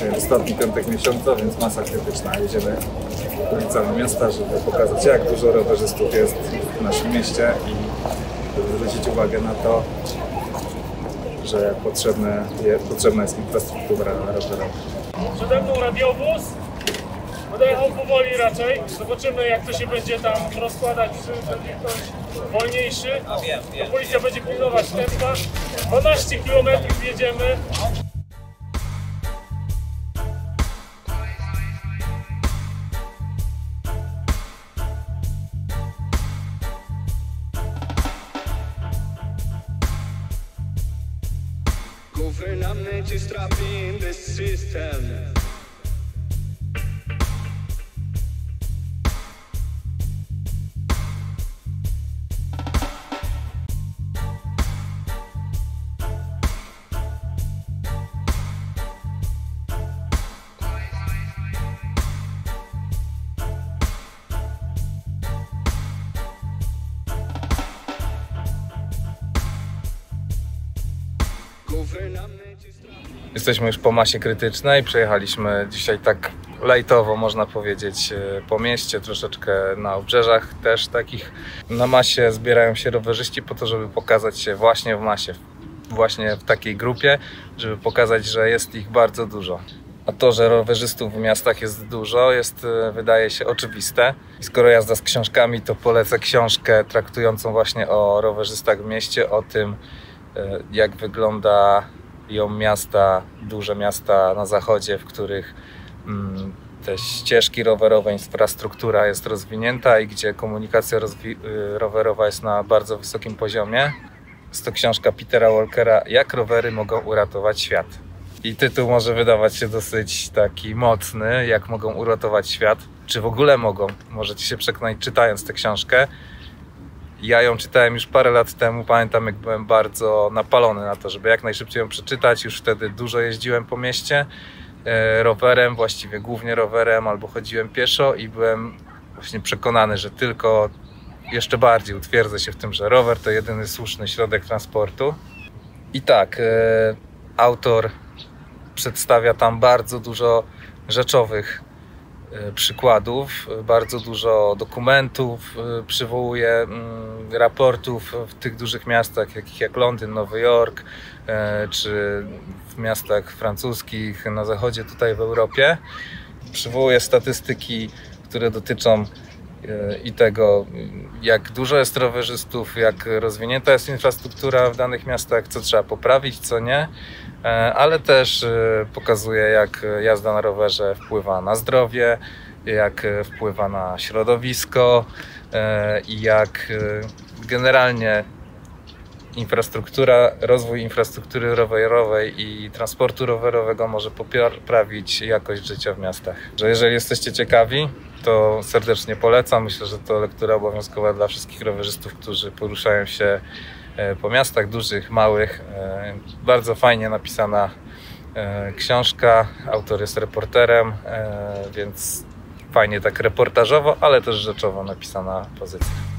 właśnie ostatni piątek miesiąca, więc masa krytyczna. Jedziemy ulicami miasta, żeby pokazać jak dużo rowerzystów jest w naszym mieście i żeby zwrócić uwagę na to, że potrzebne, je, potrzebna jest infrastruktura rowerowa. Przede mną radiowóz. Będę jechał powoli raczej. Zobaczymy jak to się będzie tam rozkładać, czy będzie ktoś wolniejszy. To policja będzie pilnować tempa. 12 km jedziemy. Governamentos trapindecistas Jesteśmy już po masie krytycznej, przejechaliśmy dzisiaj tak lajtowo, można powiedzieć, e, po mieście, troszeczkę na obrzeżach też takich. Na masie zbierają się rowerzyści po to, żeby pokazać się właśnie w masie, właśnie w takiej grupie, żeby pokazać, że jest ich bardzo dużo. A to, że rowerzystów w miastach jest dużo, jest, e, wydaje się, oczywiste. I skoro jazda z książkami, to polecę książkę traktującą właśnie o rowerzystach w mieście, o tym, jak wygląda ją miasta, duże miasta na zachodzie, w których mm, te ścieżki rowerowe, infrastruktura jest rozwinięta i gdzie komunikacja y, rowerowa jest na bardzo wysokim poziomie. Jest to książka Petera Walkera Jak rowery mogą uratować świat. I tytuł może wydawać się dosyć taki mocny, jak mogą uratować świat. Czy w ogóle mogą? Możecie się przekonać czytając tę książkę. Ja ją czytałem już parę lat temu. Pamiętam, jak byłem bardzo napalony na to, żeby jak najszybciej ją przeczytać. Już wtedy dużo jeździłem po mieście e, rowerem, właściwie głównie rowerem, albo chodziłem pieszo i byłem właśnie przekonany, że tylko jeszcze bardziej utwierdzę się w tym, że rower to jedyny słuszny środek transportu. I tak, e, autor przedstawia tam bardzo dużo rzeczowych przykładów, e, bardzo dużo dokumentów, e, przywołuje mm, raportów w tych dużych miastach, takich jak Londyn, Nowy Jork, e, czy w miastach francuskich na zachodzie, tutaj w Europie. Przywołuje statystyki, które dotyczą i tego, jak dużo jest rowerzystów, jak rozwinięta jest infrastruktura w danych miastach, co trzeba poprawić, co nie, ale też e, pokazuje, jak jazda na rowerze wpływa na zdrowie, jak e, wpływa na środowisko e, i jak e, generalnie infrastruktura, rozwój infrastruktury rowerowej i transportu rowerowego może poprawić jakość życia w miastach. Że jeżeli jesteście ciekawi, to serdecznie polecam. Myślę, że to lektura obowiązkowa dla wszystkich rowerzystów, którzy poruszają się e, po miastach dużych, małych. E, Bardzo fajnie napisana e, książka. Autor jest reporterem, e, więc fajnie tak reportażowo, ale też rzeczowo napisana pozycja.